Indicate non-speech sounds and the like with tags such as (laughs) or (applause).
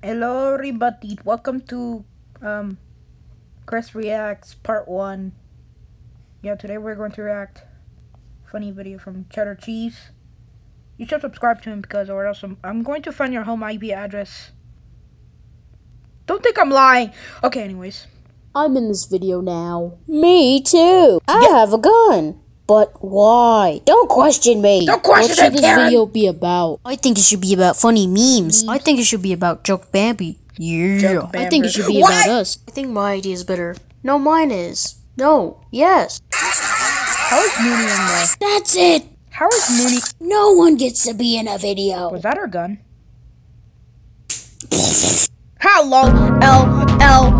Hello everybody, welcome to um Chris Reacts Part 1. Yeah, today we're going to react funny video from Cheddar Cheese. You should subscribe to him because or else I'm, I'm going to find your home IP address. Don't think I'm lying. Okay, anyways. I'm in this video now. Me too. I have a gun. But why? Don't question me. Don't question What should me, this Karen. video be about? I think it should be about funny memes. I think it should be about Joke Bambi. Yeah. Joke I think it should be What? about us. I think my idea is better. No, mine is. No. Yes. How is Mooney in there? That's it. How is Mooney? No one gets to be in a video. Was that our gun? (laughs) Hello, L, L,